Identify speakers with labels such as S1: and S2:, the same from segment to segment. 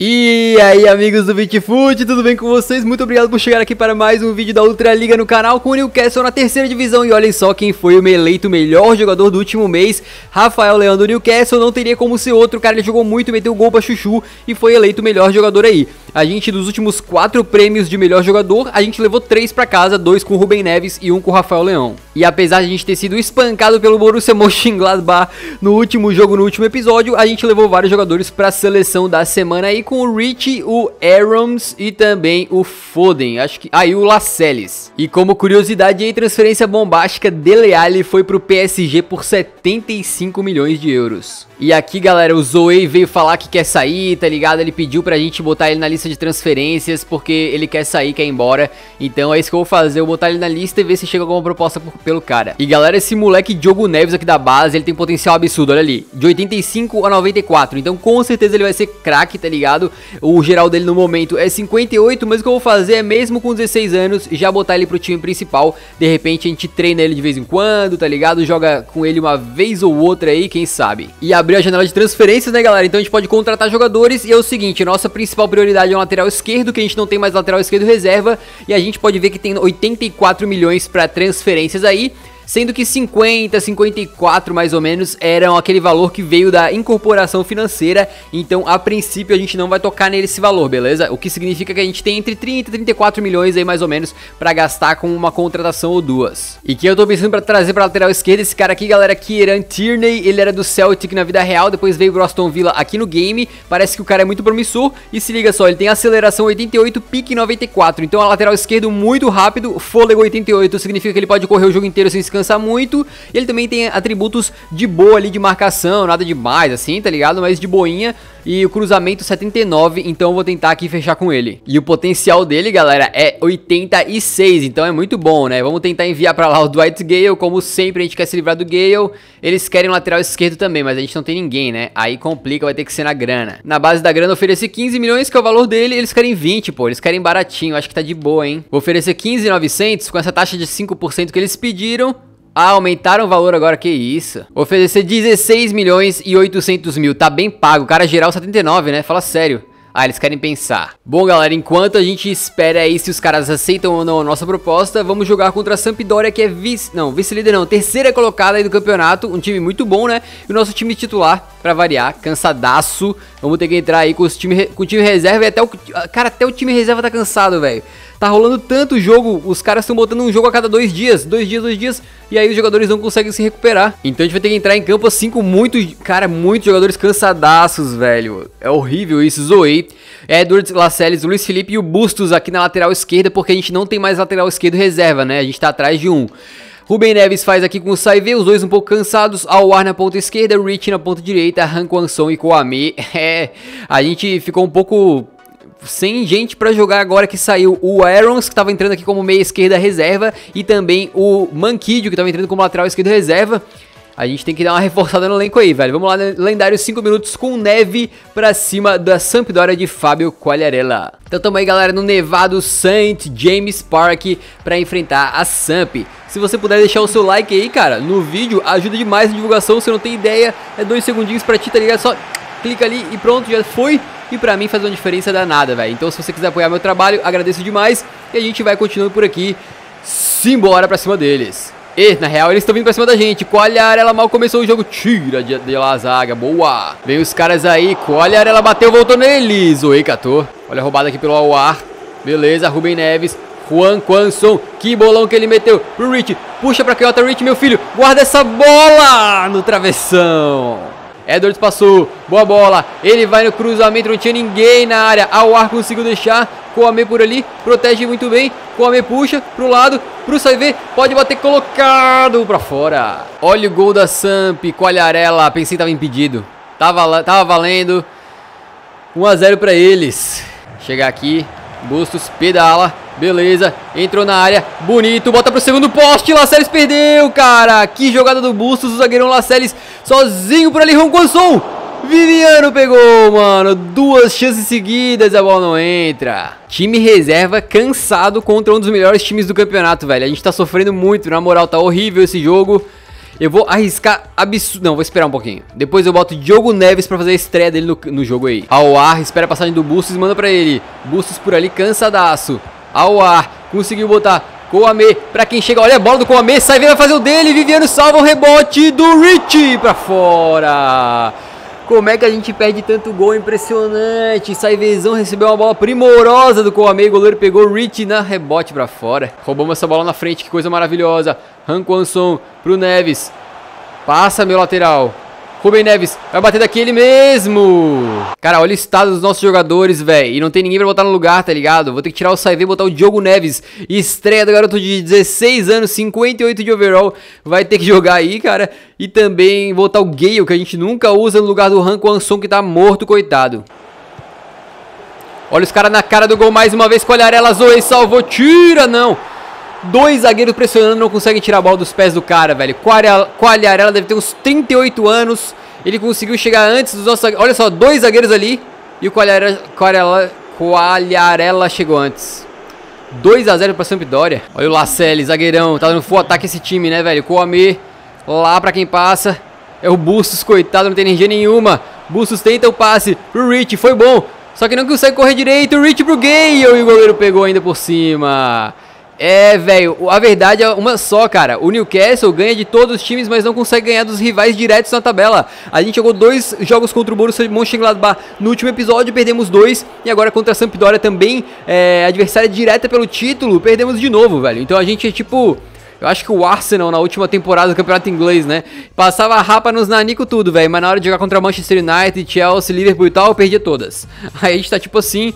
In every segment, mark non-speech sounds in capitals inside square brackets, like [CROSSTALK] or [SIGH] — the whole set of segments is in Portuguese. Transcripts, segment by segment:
S1: E aí amigos do Bitfoot, tudo bem com vocês? Muito obrigado por chegar aqui para mais um vídeo da Ultra Liga no canal com o Newcastle na terceira divisão. E olhem só quem foi o eleito melhor jogador do último mês Rafael Leão do Newcastle, não teria como ser outro, cara ele jogou muito, meteu gol pra chuchu e foi eleito melhor jogador aí A gente dos últimos quatro prêmios de melhor jogador, a gente levou três pra casa, dois com o Rubem Neves e um com o Rafael Leão E apesar de a gente ter sido espancado pelo Borussia Mönchengladbach no último jogo, no último episódio A gente levou vários jogadores pra seleção da semana aí com o Rich, o Aarons e também o Foden. Acho que. Aí ah, o Lascelles. E como curiosidade, em transferência bombástica, Dele Alli foi pro PSG por 75 milhões de euros. E aqui, galera, o Zoe veio falar que quer sair, tá ligado? Ele pediu pra gente botar ele na lista de transferências porque ele quer sair, quer ir embora. Então é isso que eu vou fazer, eu vou botar ele na lista e ver se chega alguma proposta por, pelo cara. E galera, esse moleque Diogo Neves aqui da base, ele tem potencial absurdo, olha ali. De 85 a 94, então com certeza ele vai ser craque, tá ligado? O geral dele no momento é 58, mas o que eu vou fazer é mesmo com 16 anos, já botar ele pro time principal. De repente a gente treina ele de vez em quando, tá ligado? Joga com ele uma vez ou outra aí, quem sabe. E a abriu a janela de transferências, né, galera? Então a gente pode contratar jogadores e é o seguinte, nossa principal prioridade é o lateral esquerdo, que a gente não tem mais lateral esquerdo reserva, e a gente pode ver que tem 84 milhões para transferências aí sendo que 50, 54 mais ou menos eram aquele valor que veio da incorporação financeira, então a princípio a gente não vai tocar nesse valor, beleza? O que significa que a gente tem entre 30 e 34 milhões aí mais ou menos para gastar com uma contratação ou duas. E quem eu tô pensando para trazer para lateral esquerda, esse cara aqui, galera, Kieran Tierney, ele era do Celtic na vida real, depois veio pro Aston Villa aqui no game, parece que o cara é muito promissor, e se liga só, ele tem aceleração 88, pique 94, então a lateral esquerdo muito rápido, fôlego 88, significa que ele pode correr o jogo inteiro sem se descansar muito. E ele também tem atributos de boa ali de marcação, nada demais assim, tá ligado? Mas de boinha. E o cruzamento 79, então eu vou tentar aqui fechar com ele. E o potencial dele, galera, é 86, então é muito bom, né? Vamos tentar enviar pra lá o Dwight Gale, como sempre a gente quer se livrar do Gale. Eles querem um lateral esquerdo também, mas a gente não tem ninguém, né? Aí complica, vai ter que ser na grana. Na base da grana, oferecer 15 milhões, que é o valor dele, eles querem 20, pô. Eles querem baratinho, acho que tá de boa, hein? Vou oferecer 15,900 com essa taxa de 5% que eles pediram. Ah, aumentaram o valor agora, que isso. Oferecer 16 milhões e 800 mil, tá bem pago. Cara geral 79, né? Fala sério. Ah, eles querem pensar. Bom, galera, enquanto a gente espera aí se os caras aceitam ou não a nossa proposta, vamos jogar contra a Sampdoria, que é vice... Não, vice-líder não, terceira colocada aí do campeonato. Um time muito bom, né? E o nosso time titular, pra variar, cansadaço. Vamos ter que entrar aí com, os time, com o time reserva e até o... Cara, até o time reserva tá cansado, velho. Tá rolando tanto jogo, os caras estão botando um jogo a cada dois dias, dois dias, dois dias, e aí os jogadores não conseguem se recuperar. Então a gente vai ter que entrar em campo assim com muitos, cara, muitos jogadores cansadaços, velho. É horrível isso, Zoe, Edwards, Lascelles, Luiz Felipe e o Bustos aqui na lateral esquerda, porque a gente não tem mais lateral esquerdo reserva, né? A gente tá atrás de um. Rubem Neves faz aqui com o Saive, os dois um pouco cansados. Awar na ponta esquerda, Rich na ponta direita, Han Kwanson e Kwame. [LAUGHS] É, a gente ficou um pouco sem gente para jogar agora que saiu o Aarons, que estava entrando aqui como meia esquerda reserva, e também o Manquidio, que estava entrando como lateral esquerda reserva. A gente tem que dar uma [LAUGHS] reforçada no elenco aí, velho. Vamos lá, lendário 5 minutos com neve pra cima da Sampdoria de Fábio Quagliarella. Então tamo aí, galera, no Nevado St. James Park pra enfrentar a Samp. Se você puder deixar o seu like aí, cara, no vídeo, ajuda demais a divulgação. Se não tem ideia, é dois segundinhos pra ti, tá ligado? Só clica ali e pronto, já foi. E pra mim faz uma diferença danada, velho. Então se você quiser apoiar meu trabalho, agradeço demais. E a gente vai continuando por aqui. Simbora pra cima deles. E, na real, eles estão vindo pra cima da gente. Coalhar, ela mal começou o jogo. Tira de, de lá a zaga. Boa. Vem os caras aí. Coalhar, ela bateu, voltou neles. Oi, catou. Olha a roubada aqui pelo Awar. Beleza, Rubem Neves. Juan Quanson, que bolão que ele meteu pro Rich. Puxa pra canhota, Rich, meu filho. Guarda essa bola no travessão. Edwards passou, boa bola, ele vai no cruzamento, não tinha ninguém na área, ao ar conseguiu deixar, Coame por ali, protege muito bem, Coame puxa pro lado, pro Saiver, pode bater colocado pra fora. Olha o gol da Samp, Coalharela, pensei que tava impedido, tava, tava valendo, 1 a 0 pra eles. Chegar aqui, Bustos pedala, beleza, entrou na área, bonito, bota pro segundo poste, Laceles perdeu, cara, que jogada do Bustos, o zagueirão Laceles sozinho por ali, Ronconson, Viviano pegou, mano, duas chances seguidas, a bola não entra. Time reserva cansado contra um dos melhores times do campeonato, velho, a gente tá sofrendo muito, na moral, tá horrível esse jogo. Eu vou arriscar absurdo. Não, vou esperar um pouquinho. Depois eu boto Diogo Neves pra fazer a estreia dele no, no jogo aí. Ao ar, espera a passagem do Bustos e manda pra ele. Bustos por ali, cansadaço. Ao ar, conseguiu botar Coame pra quem chega. Olha a bola do Coame, sai, vai fazer o dele. Viviano salva o rebote do Rich pra fora. Como é que a gente perde tanto gol? Impressionante. Saivezão recebeu uma bola primorosa do Kouame. O goleiro pegou o Rich na rebote pra fora. Roubamos essa bola na frente. Que coisa maravilhosa. Ranquanson pro Neves. Passa meu lateral. Rubem Neves vai bater daquele mesmo. Cara, olha o estado dos nossos jogadores, velho. E não tem ninguém pra botar no lugar, tá ligado? Vou ter que tirar o Saive e botar o Diogo Neves. Estreia do garoto de 16 anos, 58 de overall. Vai ter que jogar aí, cara. E também botar o Gale, que a gente nunca usa no lugar do Ranco Anson, que tá morto, coitado. Olha os caras na cara do gol mais uma vez. Colharela, Zoe salvou. Tira, não. Dois zagueiros pressionando, não conseguem tirar a bola dos pés do cara, velho. Qualharela deve ter uns 38 anos. Ele conseguiu chegar antes dos nossos Olha só, dois zagueiros ali. E o Qualharela, chegou antes. 2 a 0 pra Sampdoria. Olha o Lacelli, zagueirão. Tá dando full ataque esse time, né, velho? Coame lá pra quem passa. É o Bustos, coitado, não tem energia nenhuma. Bustos tenta o passe pro Rich, foi bom. Só que não consegue correr direito. Rich pro Gale e o goleiro pegou ainda por cima. É, velho, a verdade é uma só, cara. O Newcastle ganha de todos os times, mas não consegue ganhar dos rivais diretos na tabela. A gente jogou dois jogos contra o Borussia Mönchengladbach no último episódio, perdemos dois. E agora contra a Sampdoria também, é, adversária direta pelo título, perdemos de novo, velho. Então a gente é tipo... Eu acho que o Arsenal na última temporada do campeonato inglês, né? Passava a rapa nos nanico tudo, velho. Mas na hora de jogar contra Manchester United, Chelsea, Liverpool e tal, eu perdia todas. [LAUGHS] Aí a gente tá tipo assim.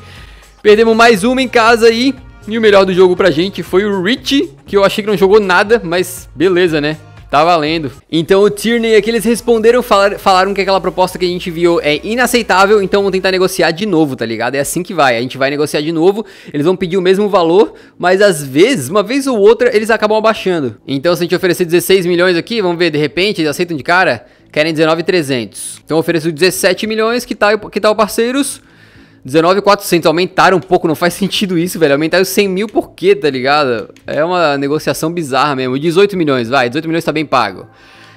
S1: Perdemos mais uma em casa aí. E o melhor do jogo pra gente foi o Rich, que eu achei que não jogou nada, mas beleza, né? Tá valendo. Então o Tierney aqui eles responderam, falar, falaram que aquela proposta que a gente viu é inaceitável, então vão tentar negociar de novo, tá ligado? É assim que vai. A gente vai negociar de novo, eles vão pedir o mesmo valor, mas às vezes, uma vez ou outra, eles acabam abaixando. Então se a gente oferecer 16 milhões aqui, vamos ver, de repente, eles aceitam de cara? Querem 19,300. Então eu ofereço 17 milhões, que tal, que tal parceiros? 19,400 aumentaram um pouco, não faz sentido isso, velho. Aumentaram 100 mil por quê, tá ligado? É uma negociação bizarra mesmo. 18 milhões, vai, 18 milhões tá bem pago.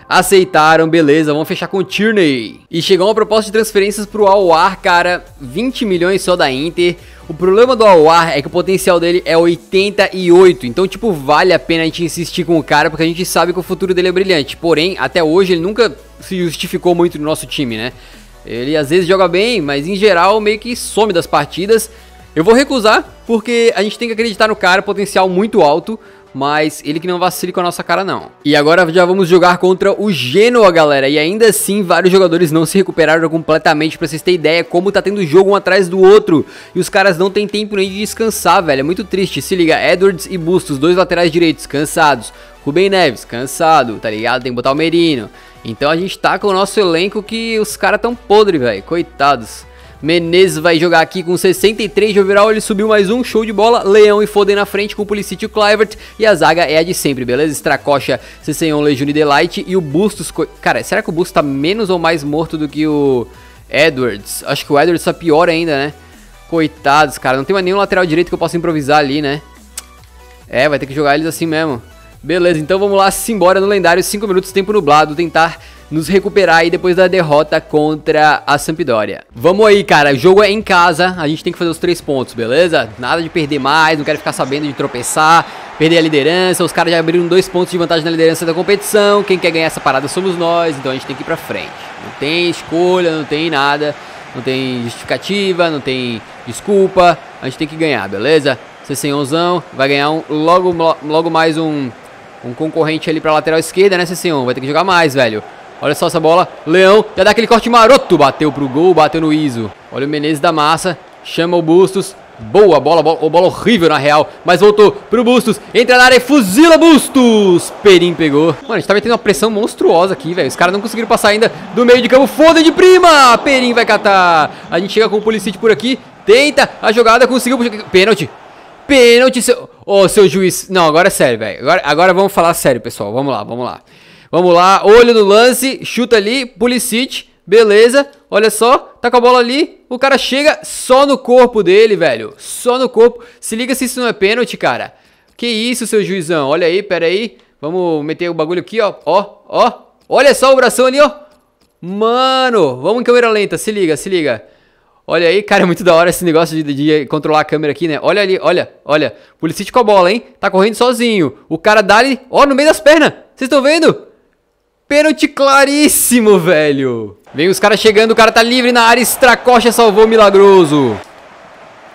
S1: Aceitaram, beleza, vamos fechar com o Tierney. E chegou uma proposta de transferências pro Al-Ar, cara, 20 milhões só da Inter. O problema do Al-Ar é que o potencial dele é 88, então tipo, vale a pena a gente insistir com o cara, porque a gente sabe que o futuro dele é brilhante. Porém, até hoje ele nunca se justificou muito no nosso time, né? Ele às vezes joga bem, mas em geral meio que some das partidas. Eu vou recusar, porque a gente tem que acreditar no cara, potencial muito alto, mas ele que não vacile com a nossa cara não. E agora já vamos jogar contra o Genoa, galera, e ainda assim vários jogadores não se recuperaram completamente, pra vocês terem ideia como tá tendo jogo um atrás do outro, e os caras não tem tempo nem de descansar, velho, é muito triste. Se liga, Edwards e Bustos, dois laterais direitos, cansados. Rubem Neves, cansado, tá ligado? Tem que botar o Merino. Então a gente tá com o nosso elenco que os caras tão podre, velho. Coitados. Menezes vai jogar aqui com 63 de overall, ele subiu mais um, show de bola. Leão e Foden na frente com o Pulisic e o Clivert. E a zaga é a de sempre, beleza? Stracocha, Cessenhon, Legion e Delight. E o Bustos... Cara, será que o Bustos tá menos ou mais morto do que o Edwards? Acho que o Edwards tá pior ainda, né? Coitados, cara. Não tem mais nenhum lateral direito que eu possa improvisar ali, né? É, vai ter que jogar eles assim mesmo. Beleza, então vamos lá, simbora no lendário, 5 minutos, tempo nublado, tentar nos recuperar aí depois da derrota contra a Sampdoria. Vamos aí, cara, o jogo é em casa, a gente tem que fazer os três pontos, beleza? Nada de perder mais, não quero ficar sabendo de tropeçar, perder a liderança, os caras já abriram dois pontos de vantagem na liderança da competição, quem quer ganhar essa parada somos nós, então a gente tem que ir pra frente. Não tem escolha, não tem nada, não tem justificativa, não tem desculpa, a gente tem que ganhar, beleza? Cessenhãozão vai ganhar um, logo, logo mais um um concorrente ali pra lateral esquerda, né, Cessenhon? Vai ter que jogar mais, velho. Olha só essa bola. Leão já dá aquele corte maroto. Bateu pro gol, bateu no Iso. Olha o Menezes da massa. Chama o Bustos. Boa bola, bola, bola horrível na real. Mas voltou pro Bustos. Entra na área e fuzila Bustos. Perim pegou. Mano, a gente tá metendo uma pressão monstruosa aqui, velho. Os caras não conseguiram passar ainda do meio de campo. Foda de prima. Perim vai catar. A gente chega com o Policite por aqui. Tenta a jogada, conseguiu. Pênalti. Pênalti, seu... Ô, oh, seu juiz... Não, agora é sério, velho. Agora, agora vamos falar sério, pessoal. Vamos lá, vamos lá. Vamos lá, olho no lance, chuta ali, Pulisic, beleza. Olha só, tá com a bola ali, o cara chega só no corpo dele, velho. Só no corpo. Se liga se isso não é pênalti, cara. Que isso, seu juizão. Olha aí, pera aí. Vamos meter o bagulho aqui, ó. Ó, ó. Olha só o bração ali, ó. Mano, vamos em câmera lenta, se liga, se liga. Olha aí, cara, é muito da hora esse negócio de, de, controlar a câmera aqui, né? Olha ali, olha, olha. Policite com a bola, hein? Tá correndo sozinho. O cara dá ali, ó, no meio das pernas. Vocês estão vendo? Pênalti claríssimo, velho. Vem os caras chegando, o cara tá livre na área. Stracocha salvou milagroso.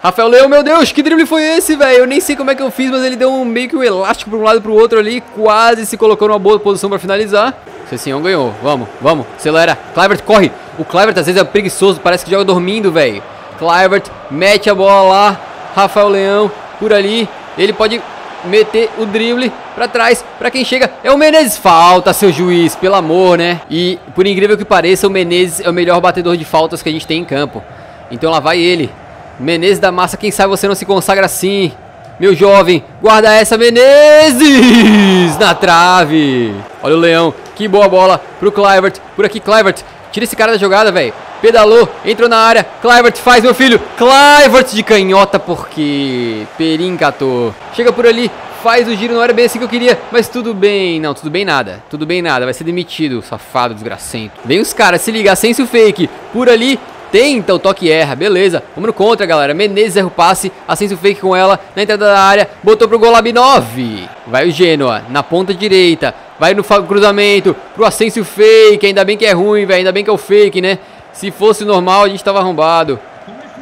S1: Rafael Leão, meu Deus, que drible foi esse, velho? Eu nem sei como é que eu fiz, mas ele deu um meio que um elástico para um lado e pro outro ali. Quase se colocou numa boa posição para finalizar. Cessinhão ganhou. Vamos, vamos. Acelera. Clivert, corre. O Clivert às vezes é preguiçoso, parece que joga dormindo, velho. Clivert mete a bola lá. Rafael Leão por ali. Ele pode meter o drible para trás, para quem chega é o Menezes. Falta, seu juiz, pelo amor, né? E por incrível que pareça, o Menezes é o melhor batedor de faltas que a gente tem em campo. Então lá vai ele. Menezes da massa, quem sabe você não se consagra assim. Meu jovem, guarda essa, Menezes! Na trave. Olha o Leão, que boa bola pro Clivert. Por aqui, Clivert. Tira esse cara da jogada, velho. Pedalou, entrou na área. Clivert faz, meu filho. Clivert de canhota, porque Perim catou. Chega por ali, faz o giro. Não era bem assim que eu queria, mas tudo bem. Não, tudo bem nada. Tudo bem nada. Vai ser demitido, safado, desgracento. Vem os caras, se liga, sem o fake. Por ali, Tenta o toque erra, beleza. Vamos no contra, galera. Menezes erra o passe, Ascenso fake com ela, na entrada da área, botou pro Golab 9. Vai o Genoa, na ponta direita. Vai no cruzamento, pro Ascenso fake. Ainda bem que é ruim, velho. Ainda bem que é o fake, né? Se fosse normal, a gente tava arrombado.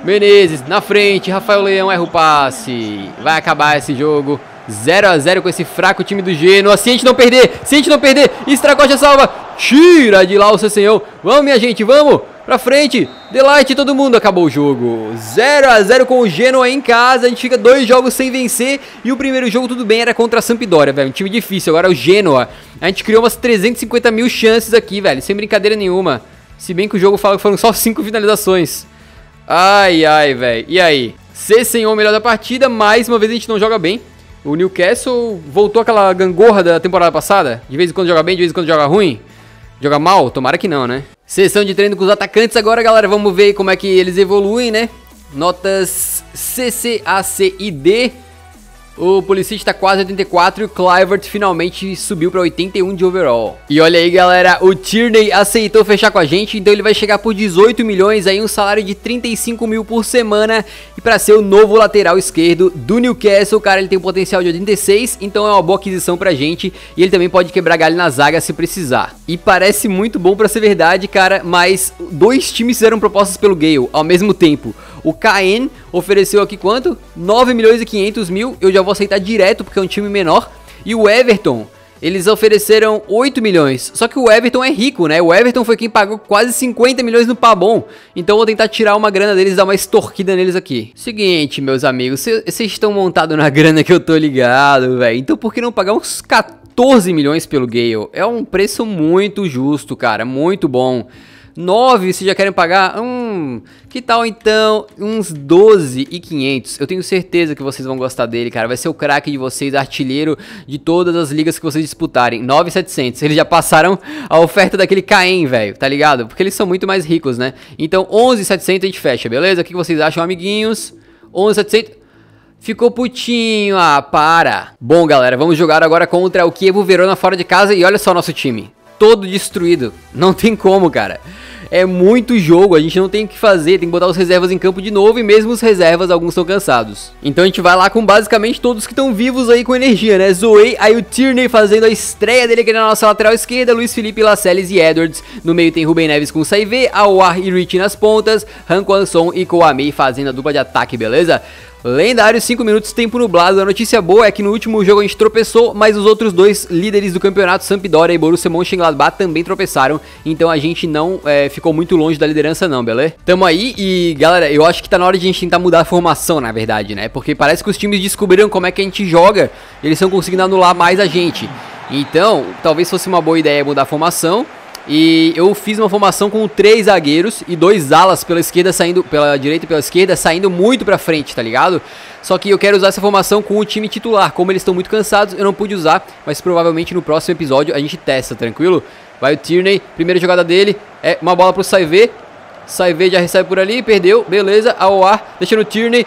S1: Menezes, na frente, Rafael Leão erra o passe. Vai acabar esse jogo. 0 a 0 com esse fraco time do Genoa. Se a gente não perder, se a gente não perder, Estracocha salva. Tira de lá o seu senhor. Vamos, minha gente, vamos. Pra frente, Delight, todo mundo acabou o jogo. 0 a 0 com o Genoa em casa A gente fica dois jogos sem vencer E o primeiro jogo tudo bem, era contra a Sampdoria, velho Um time difícil, agora é o Genoa. A gente criou umas 350 mil chances aqui, velho Sem brincadeira nenhuma. Se bem que o jogo fala que foram só 5 finalizações. Ai, ai, velho E aí? C senhor melhor da partida Mais uma vez a gente não joga bem. O Newcastle voltou aquela gangorra da temporada passada? De vez em quando joga bem, de vez em quando joga ruim Joga mal? Tomara que não, né? Sessão de treino com os atacantes agora, galera. Vamos ver como é que eles evoluem, né? Notas C, C, A, C e D. O Policite tá quase 84 e o Clivert finalmente subiu para 81 de overall. E olha aí, galera, o Tierney aceitou fechar com a gente, então ele vai chegar por 18 milhões, aí um salário de 35 mil por semana. E para ser o novo lateral esquerdo do Newcastle, cara, ele tem um potencial de 86, então é uma boa aquisição pra gente. E ele também pode quebrar galho na zaga se precisar. E parece muito bom para ser verdade, cara, mas dois times fizeram propostas pelo Gale ao mesmo tempo. O KN ofereceu aqui quanto? 9 milhões e 500 mil. Eu já vou aceitar direto porque é um time menor. E o Everton, eles ofereceram 8 milhões. Só que o Everton é rico, né? O Everton foi quem pagou quase 50 milhões no Pabon. Então vou tentar tirar uma grana deles dar uma extorquida neles aqui. Seguinte, meus amigos, vocês estão montados na grana que eu tô ligado, velho. Então por que não pagar uns 14 milhões pelo Gale? É um preço muito justo, cara. Muito bom. 9 se já querem pagar. Hum, que tal então uns 12 e 500? Eu tenho certeza que vocês vão gostar dele, cara. Vai ser o craque de vocês, artilheiro de todas as ligas que vocês disputarem. 9,700. Eles já passaram a oferta daquele Caem, velho, tá ligado? Porque eles são muito mais ricos, né? Então 11,700 a gente fecha, beleza? O que vocês acham, amiguinhos? 11,700. Ficou putinho, ah, para. Bom, galera, vamos jogar agora contra o Kievo Verona fora de casa e olha só nosso time. Todo destruído. Não tem como, cara é muito jogo, a gente não tem o que fazer, tem que botar os reservas em campo de novo e mesmo os reservas, alguns estão cansados. Então a gente vai lá com basicamente todos que estão vivos aí com energia, né? Zoe, aí o Tierney fazendo a estreia dele aqui na nossa lateral esquerda, Luiz Felipe, Lascelles e Edwards. No meio tem Ruben Neves com Saive, Awar e Rich nas pontas, Han Kwanson e Kouamei fazendo a dupla de ataque, beleza? Lendário 5 minutos, tempo nublado. A notícia boa é que no último jogo a gente tropeçou, mas os outros dois líderes do campeonato, Sampdoria e Borussia Mönchengladbach, também tropeçaram. Então a gente não é, ficou muito longe da liderança não, beleza? Tamo aí e, galera, eu acho que tá na hora de a gente tentar mudar a formação, na verdade, né? Porque parece que os times descobriram como é que a gente joga, eles estão conseguindo anular mais a gente. Então, talvez fosse uma boa ideia mudar a formação e eu fiz uma formação com três zagueiros e dois alas pela esquerda saindo, pela direita e pela esquerda, saindo muito pra frente, tá ligado? Só que eu quero usar essa formação com o time titular. Como eles estão muito cansados, eu não pude usar, mas provavelmente no próximo episódio a gente testa, tranquilo? Vai o Tierney, primeira jogada dele, é uma bola pro Saive. Saive já recebe por ali, perdeu, beleza, ao ar, deixa no Tierney.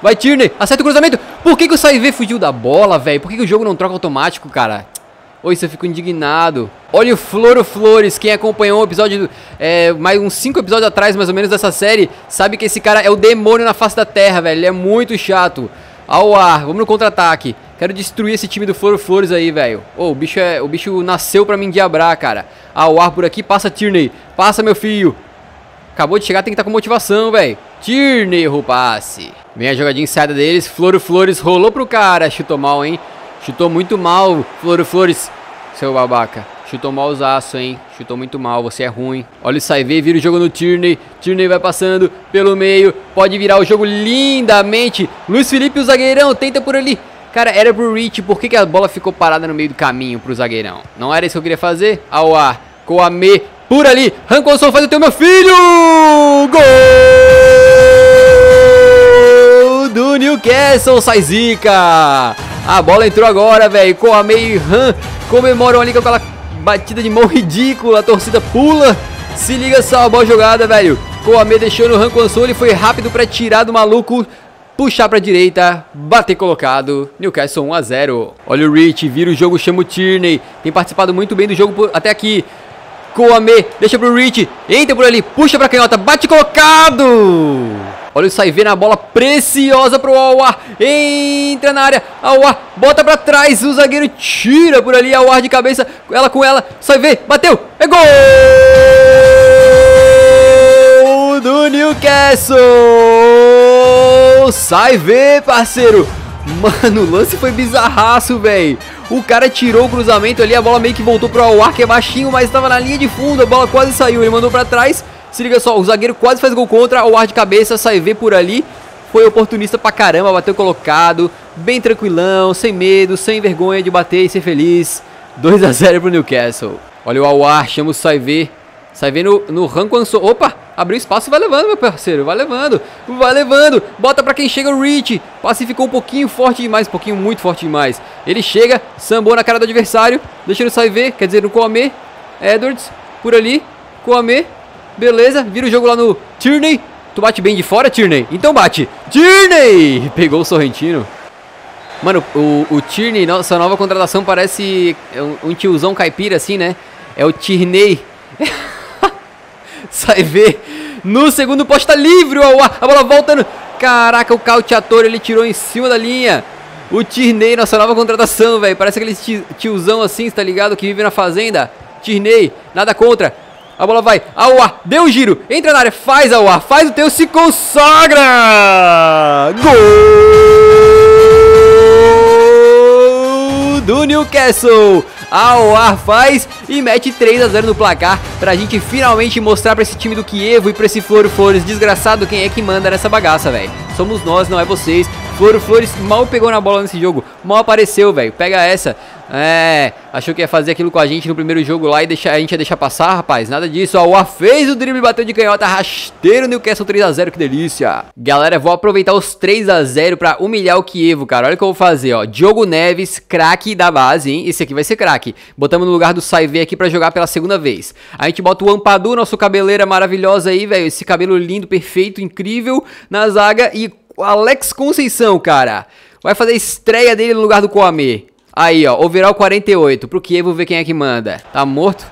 S1: Vai Tierney, acerta o cruzamento. Por que, que o Saive fugiu da bola, velho? Por que, que o jogo não troca automático, cara? Oi, isso eu fico indignado. Olha o Floro Flores, quem acompanhou o episódio, é, mais uns 5 episódios atrás, mais ou menos, dessa série, sabe que esse cara é o demônio na face da terra, velho. Ele é muito chato. Ao ar, vamos no contra-ataque. Quero destruir esse time do Floro Flores aí, velho. Oh, o bicho é, o bicho nasceu pra me endiabrar, cara. Ao ar por aqui, passa Tierney. Passa, meu filho. Acabou de chegar, tem que estar tá com motivação, velho. Tierney o passe. Vem a jogadinha ensaiada deles. Floro Flores rolou pro cara. Chutou mal, hein? Chutou muito mal, Floro Flores, seu babaca. Chutou mal os aços, hein? Chutou muito mal, você é ruim. Olha o Saive, vira o jogo no Tierney. Tierney vai passando pelo meio. Pode virar o jogo lindamente. Luiz Felipe, o zagueirão, tenta por ali. Cara, era pro Rich. Por que, que a bola ficou parada no meio do caminho pro zagueirão? Não era isso que eu queria fazer? Ao ar. Coame por ali. Rancolson faz o teu, meu filho! Gol! Do Newcastle, sai zica! A bola entrou agora, velho. Coame e Han comemoram ali com aquela batida de mão ridícula. A torcida pula. Se liga só, boa jogada, velho. Coame deixou no Han console. Foi rápido para tirar do maluco. Puxar pra direita, bater colocado, Newcastle 1 a 0 Olha o Rich, vira o jogo, chama o Tierney Tem participado muito bem do jogo até aqui Coame, deixa pro Rich Entra por ali, puxa pra canhota, bate colocado Olha o Saive na bola preciosa pro Awa. Entra na área. Awa bota pra trás. O zagueiro tira por ali. Awa de cabeça. Ela com ela. Saive bateu. É gol do Newcastle. Saive, parceiro. Mano, o lance foi bizarraço, velho. O cara tirou o cruzamento ali, a bola meio que voltou pro Awa, que é baixinho, mas estava na linha de fundo, a bola quase saiu, ele mandou pra trás, se liga só, o zagueiro quase faz gol contra, o ar de cabeça, sai ver por ali. Foi oportunista pra caramba, bateu colocado, bem tranquilão, sem medo, sem vergonha de bater e ser feliz. 2 a 0 pro Newcastle. Olha o Awar, chama o Saive. Saive no, no Ranquanso. Opa, abriu espaço vai levando, meu parceiro. Vai levando, vai levando. Bota pra quem chega o Rich. Passe ficou um pouquinho forte demais, um pouquinho muito forte demais. Ele chega, sambou na cara do adversário. Deixa ele Saive, quer dizer, no Coame. Edwards, por ali. Coame, Beleza, vira o jogo lá no Tierney. Tu bate bem de fora, Tierney? Então bate. Tierney! Pegou o Sorrentino. Mano, o, o Tierney, nossa nova contratação parece um, tiozão caipira assim, né? É o Tierney. [LAUGHS] Sai ver. No segundo posto tá livre o A bola voltando. Caraca, o cauteador ele tirou em cima da linha. O Tierney, nossa nova contratação, velho. Parece aquele tiozão assim, tá ligado? Que vive na fazenda. Tierney, nada contra. A bola vai. Aua. Deu o giro. Entra na área. Faz Aua. Faz o teu. Se consagra. Gol do Newcastle. Aua faz e mete 3 a 0 no placar pra gente finalmente mostrar pra esse time do Kievo e pra esse Floro Flores desgraçado quem é que manda nessa bagaça, velho. Somos nós, não é vocês. Floro Flores mal pegou na bola nesse jogo, mal apareceu, velho. Pega essa. É, achou que ia fazer aquilo com a gente no primeiro jogo lá e deixar, a gente ia deixar passar, rapaz. Nada disso. Ó, o A fez o drible, bateu de canhota, rasteiro Newcastle 3x0, que delícia. Galera, vou aproveitar os 3x0 pra humilhar o Kievo, cara. Olha o que eu vou fazer, ó. Diogo Neves, craque da base, hein? Esse aqui vai ser craque. Botamos no lugar do Saive aqui pra jogar pela segunda vez. A gente bota o Ampadu, nosso cabeleira maravilhosa aí, velho. Esse cabelo lindo, perfeito, incrível na zaga. E o Alex Conceição, cara. Vai fazer a estreia dele no lugar do Coame. Aí, ó, overall 48. Pro Kievo ver quem é que manda. Tá morto?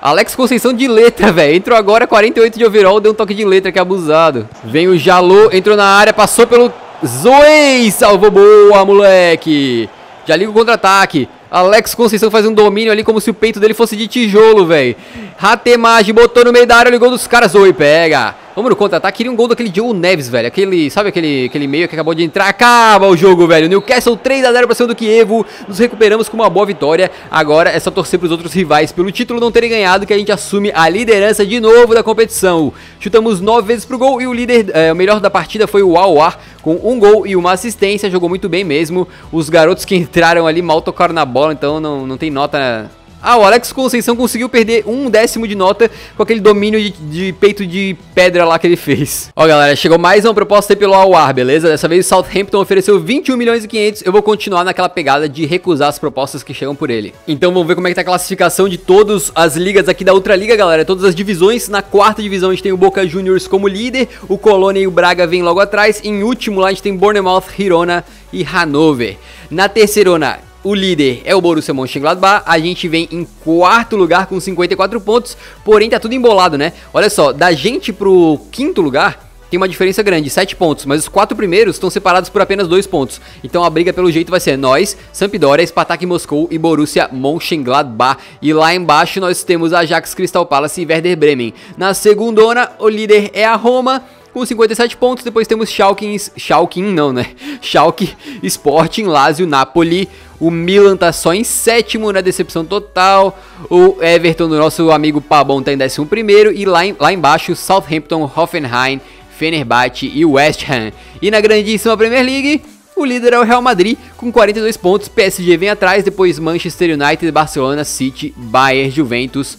S1: Alex Conceição de letra, velho. Entrou agora 48 de overall, deu um toque de letra, que abusado. Vem o Jalô, entrou na área, passou pelo Zoei. Salvou boa, moleque. Já liga o contra-ataque. Alex Conceição faz um domínio ali como se o peito dele fosse de tijolo, velho. Ratemage botou no meio da área, ligou dos caras. Oi, pega. Vamos no contra-ataque. Queria um gol daquele Joe Neves, velho. Aquele, sabe aquele, aquele meio que acabou de entrar? Acaba o jogo, velho. Newcastle 3x0 pra cima do Kievo. Nos recuperamos com uma boa vitória. Agora é só torcer pros outros rivais pelo título não terem ganhado que a gente assume a liderança de novo da competição. Chutamos 9 vezes pro gol e o líder, é, o melhor da partida foi o Awar com um gol e uma assistência. Jogou muito bem mesmo. Os garotos que entraram ali mal tocaram na bola, então não, não tem nota ah, o Alex Conceição conseguiu perder um décimo de nota com aquele domínio de, de, peito de pedra lá que ele fez. Ó, galera, chegou mais uma proposta aí pelo Awar, beleza? Dessa vez o Southampton ofereceu 21 milhões e 500. Eu vou continuar naquela pegada de recusar as propostas que chegam por ele. Então vamos ver como é que tá a classificação de todas as ligas aqui da Ultraliga, galera. Todas as divisões. Na quarta divisão a gente tem o Boca Juniors como líder. O Colônia e o Braga vêm logo atrás. Em último lá a gente tem Bournemouth, Girona e Hanover. Na terceirona, o líder é o Borussia Mönchengladbach, a gente vem em quarto lugar com 54 pontos, porém tá tudo embolado, né? Olha só, da gente pro quinto lugar tem uma diferença grande, 7 pontos, mas os quatro primeiros estão separados por apenas 2 pontos. Então a briga pelo jeito vai ser nós, Sampdoria, Spartak Moscou e Borussia Mönchengladbach. E lá embaixo nós temos Ajax Crystal Palace e Werder Bremen. Na segunda, o líder é a Roma, com 57 pontos. Depois temos Schalke, Schalke não, né? [LAUGHS] Schalke, Sporting, Lazio, Napoli. O Milan tá só em sétimo na decepção total. O Everton, do nosso amigo Pabon, tá em décimo primeiro. E lá, em, lá embaixo, Southampton, Hoffenheim, Fenerbahçe e West Ham. E na grandíssima Premier League, o líder é o Real Madrid com 42 pontos. PSG vem atrás, depois Manchester United, Barcelona, City, Bayern, Juventus.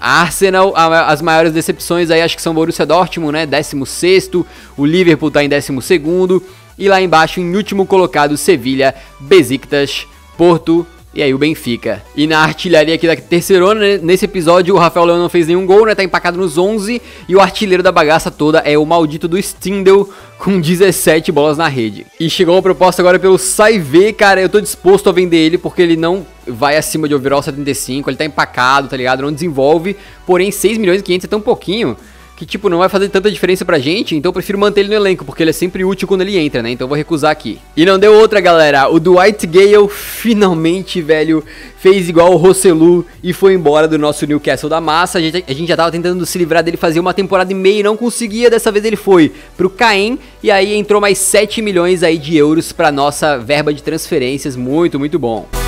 S1: Arsenal, as maiores decepções aí acho que são Borussia Dortmund, né? 16 o Liverpool tá em 12 e lá embaixo em último colocado Sevilha, Besiktas, Porto e aí o Benfica. E na artilharia aqui da terceirona, né, nesse episódio o Rafael Leão não fez nenhum gol, né? Tá empacado nos 11 e o artilheiro da bagaça toda é o maldito do Stindl com 17 bolas na rede. E chegou uma proposta agora pelo Saive, cara, eu tô disposto a vender ele porque ele não vai acima de overall 75, ele tá empacado, tá ligado? Não desenvolve, porém 6 milhões e 500 é tão pouquinho que, tipo, não vai fazer tanta diferença pra gente, então eu prefiro manter ele no elenco, porque ele é sempre útil quando ele entra, né? Então eu vou recusar aqui. E não deu outra, galera. O Dwight Gale finalmente, velho, fez igual o Rosselu e foi embora do nosso Newcastle da massa. A gente, a gente já tava tentando se livrar dele fazer uma temporada e meia e não conseguia. Dessa vez ele foi pro Caen e aí entrou mais 7 milhões aí de euros pra nossa verba de transferências. Muito, muito bom.